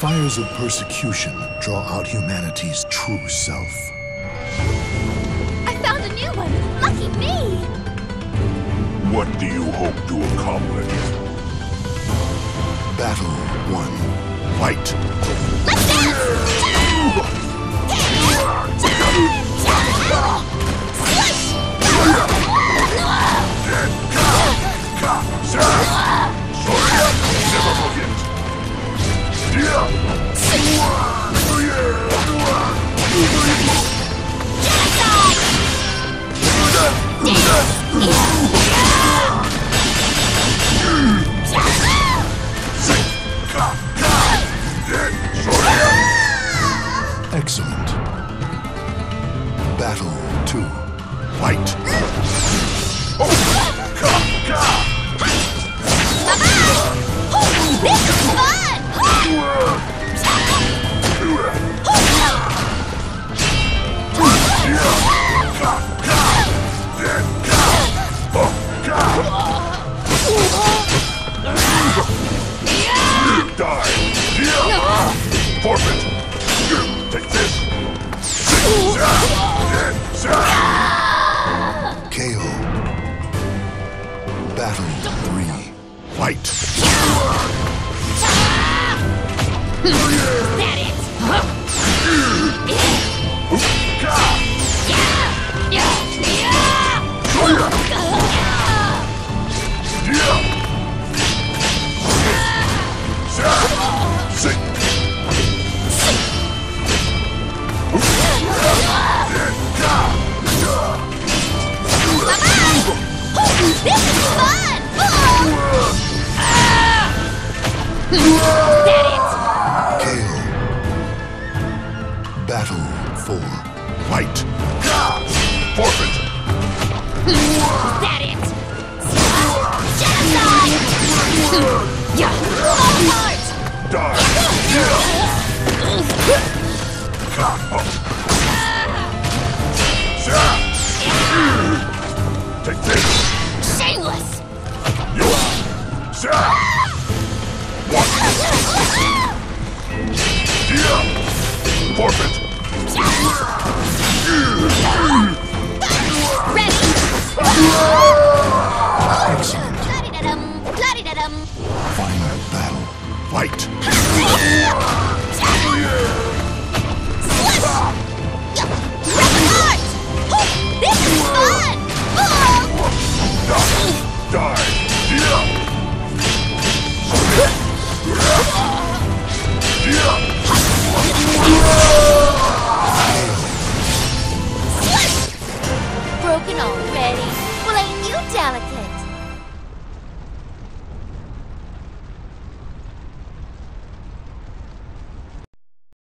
fires of persecution draw out humanity's true self. I found a new one! Lucky me! What do you hope to accomplish? Battle 1. Fight! Let's Excellent. Battle 2. Fight! 3. Fight! That it! It! KO. Battle 4. Fight! Forfeit! That it! Genocide! Yeah! Fall apart! Die! forfeit. Ready. Excellent. Final battle. Fight.